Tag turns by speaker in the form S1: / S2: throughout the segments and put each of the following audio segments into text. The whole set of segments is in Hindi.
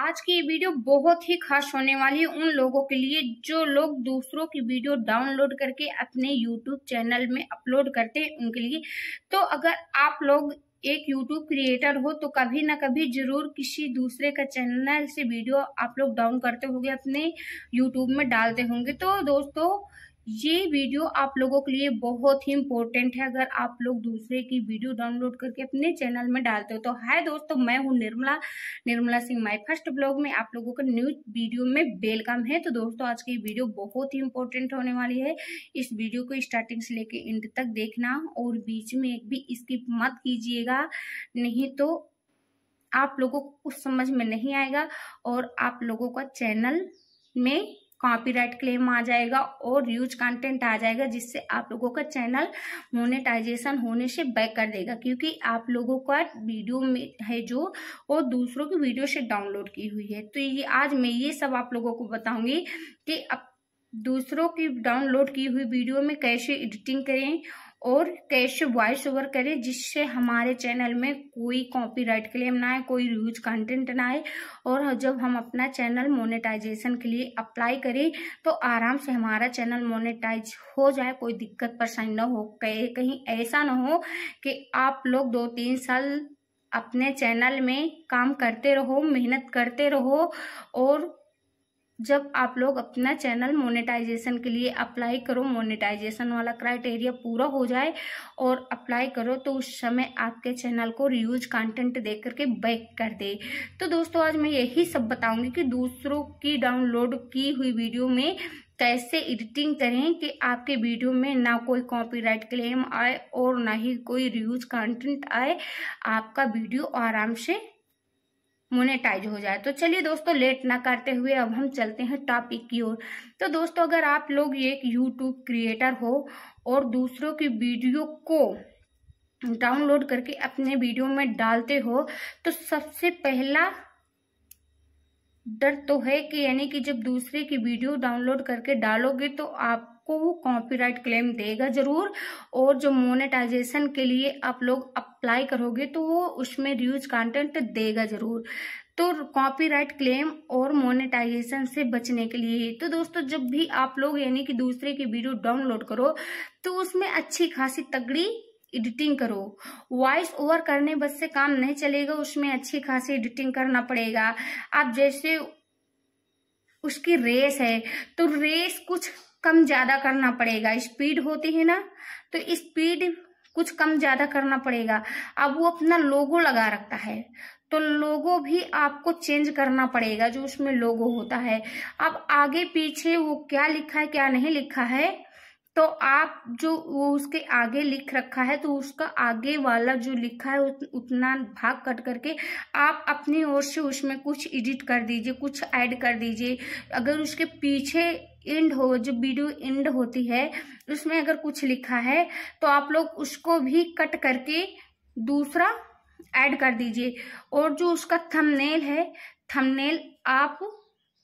S1: आज की ये वीडियो बहुत ही खास होने वाली है उन लोगों के लिए जो लोग दूसरों की वीडियो डाउनलोड करके अपने यूट्यूब चैनल में अपलोड करते हैं उनके लिए। तो अगर आप लोग एक यूट्यूब क्रिएटर हो तो कभी ना कभी ज़रूर किसी दूसरे का चैनल से वीडियो आप लोग डाउन करते होंगे, अपने यूट्यूब में डालते होंगे। तो दोस्तों ये वीडियो आप लोगों के लिए बहुत ही इम्पोर्टेंट है। अगर आप लोग दूसरे की वीडियो डाउनलोड करके अपने चैनल में डालते हो तो हाय दोस्तों, मैं हूँ Nirmala. Nirmala Singh my first blog में आप लोगों का न्यूज़ वीडियो में वेलकम है। तो दोस्तों, आज की वीडियो बहुत ही इम्पोर्टेंट होने वाली है। इस वीडियो को स्टार्टिंग से लेकर एंड तक देखना और बीच में एक भी स्किप मत कीजिएगा। नहीं तो आप लोगों को कुछ समझ में नहीं आएगा और आप लोगों का चैनल में कॉपीराइट क्लेम आ जाएगा और यूज़ कंटेंट आ जाएगा, जिससे आप लोगों का चैनल मोनेटाइजेशन होने से बैक कर देगा। क्योंकि आप लोगों का वीडियो में है जो वो दूसरों की वीडियो से डाउनलोड की हुई है। तो ये, आज मैं ये सब आप लोगों को बताऊँगी कि अब दूसरों की डाउनलोड की हुई वीडियो में कैसे एडिटिंग करें और कैसे वॉइस ओवर करें, जिससे हमारे चैनल में कोई कॉपीराइट क्लेम ना आए, कोई यूज़ कंटेंट ना आए। और जब हम अपना चैनल मोनेटाइजेशन के लिए अप्लाई करें तो आराम से हमारा चैनल मोनेटाइज हो जाए, कोई दिक्कत परेशानी ना हो। कहीं ऐसा ना हो कि आप लोग दो तीन साल अपने चैनल में काम करते रहो, मेहनत करते रहो, और जब आप लोग अपना चैनल मोनेटाइजेशन के लिए अप्लाई करो, मोनेटाइजेशन वाला क्राइटेरिया पूरा हो जाए और अप्लाई करो तो उस समय आपके चैनल को रियूज कंटेंट दे करके बैक कर दे। तो दोस्तों, आज मैं यही सब बताऊँगी कि दूसरों की डाउनलोड की हुई वीडियो में कैसे एडिटिंग करें कि आपके वीडियो में ना कोई कॉपीराइट क्लेम आए और ना ही कोई रिव्यूज़ कंटेंट आए। आपका वीडियो आराम से मोनेटाइज हो जाए। तो चलिए दोस्तों लेट ना करते हुए अब हम चलते हैं टॉपिक की ओर। तो दोस्तों, अगर आप लोग एक यूट्यूब क्रिएटर हो और दूसरों की वीडियो को डाउनलोड करके अपने वीडियो में डालते हो तो सबसे पहला डर तो है कि यानी कि जब दूसरे की वीडियो डाउनलोड करके डालोगे तो आपको वो कॉपीराइट क्लेम देगा ज़रूर और जो मोनेटाइजेशन के लिए आप लोग अप्लाई करोगे तो वो उसमें यूज़ कंटेंट देगा ज़रूर। तो कॉपीराइट क्लेम और मोनेटाइजेशन से बचने के लिए तो दोस्तों जब भी आप लोग यानी कि दूसरे की वीडियो डाउनलोड करो तो उसमें अच्छी खासी तगड़ी एडिटिंग करो। वॉइस ओवर करने बस से काम नहीं चलेगा, उसमें अच्छी खासी एडिटिंग करना पड़ेगा। आप जैसे उसकी रेस है तो रेस कुछ कम ज़्यादा करना पड़ेगा। स्पीड होती है ना तो स्पीड कुछ कम ज़्यादा करना पड़ेगा। अब वो अपना लोगो लगा रखता है तो लोगो भी आपको चेंज करना पड़ेगा जो उसमें लोगो होता है। अब आगे पीछे वो क्या लिखा है, क्या नहीं लिखा है तो आप जो उसके आगे लिख रखा है तो उसका आगे वाला जो लिखा है उतना भाग कट करके आप अपनी ओर से उसमें कुछ एडिट कर दीजिए, कुछ ऐड कर दीजिए। अगर उसके पीछे एंड हो, जो वीडियो एंड होती है, उसमें अगर कुछ लिखा है तो आप लोग उसको भी कट करके दूसरा ऐड कर दीजिए। और जो उसका थंबनेल है थंबनेल आप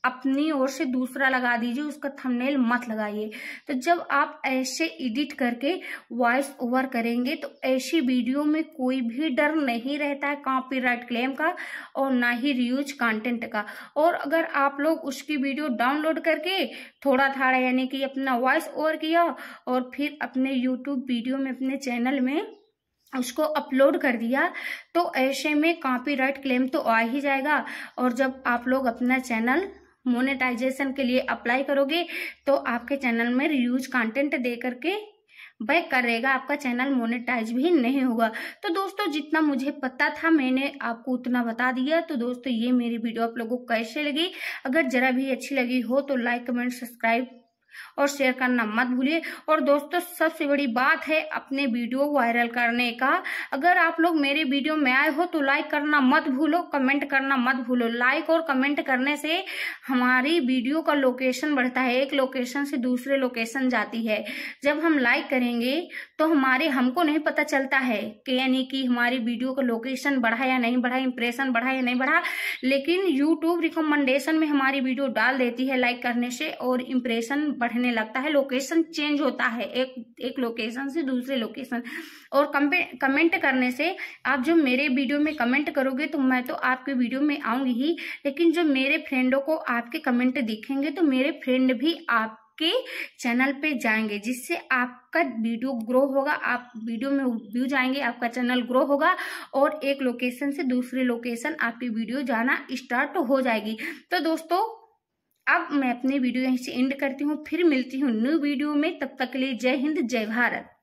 S1: अपनी ओर से दूसरा लगा दीजिए, उसका थंबनेल मत लगाइए। तो जब आप ऐसे एडिट करके वॉइस ओवर करेंगे तो ऐसी वीडियो में कोई भी डर नहीं रहता है कॉपीराइट क्लेम का और ना ही रियूज कंटेंट का। और अगर आप लोग उसकी वीडियो डाउनलोड करके थोड़ा थाड़ा यानी कि अपना वॉइस ओवर किया और फिर अपने यूट्यूब वीडियो में, अपने चैनल में उसको अपलोड कर दिया तो ऐसे में कॉपीराइट क्लेम तो आ ही जाएगा। और जब आप लोग अपना चैनल मोनेटाइजेशन के लिए अप्लाई करोगे तो आपके चैनल में यूज़ कंटेंट दे करके बैक करेगा, आपका चैनल मोनेटाइज भी नहीं होगा। तो दोस्तों, जितना मुझे पता था, मैंने आपको उतना बता दिया। तो दोस्तों, ये मेरी वीडियो आप लोगों को कैसे लगी? अगर जरा भी अच्छी लगी हो तो लाइक कमेंट सब्सक्राइब और शेयर करना मत भूलिए। और दोस्तों, सबसे बड़ी बात है अपने वीडियो वायरल करने का। अगर आप लोग मेरे वीडियो में आए हो तो लाइक करना मत भूलो कमेंट करना मत भूलो। लाइक और कमेंट करने से हमारी वीडियो का लोकेशन बढ़ता है। एक लोकेशन से दूसरे लोकेशन जाती है। जब हम लाइक करेंगे तो हमारे, हमको नहीं पता चलता है कि यानी कि हमारी वीडियो का लोकेशन बढ़ा या नहीं बढ़ा इंप्रेशन बढ़ा या नहीं बढ़ा। लेकिन यूट्यूब रिकमेंडेशन में हमारी वीडियो डाल देती है लाइक करने से और इम्प्रेशन बढ़ने लगता है लोकेशन चेंज होता है, एक एक लोकेशन से दूसरे लोकेशन और कमेंट करने से आप जो मेरे वीडियो में कमेंट करोगे तो मैं तो आपके वीडियो में आऊँगी ही, लेकिन जो मेरे फ्रेंडों को आपके कमेंट दिखेंगे तो मेरे फ्रेंड भी आप के चैनल पे जाएँगे, जिससे आपका वीडियो ग्रो होगा, आप वीडियो में व्यू जाएँगे, आपका चैनल ग्रो होगा और एक लोकेशन से दूसरे लोकेशन आपकी वीडियो जाना स्टार्ट हो जाएगी। तो दोस्तों अब मैं अपने वीडियो यहीं से एंड करती हूँ, फिर मिलती हूँ न्यू वीडियो में, तब तक के लिए जय हिंद, जय भारत।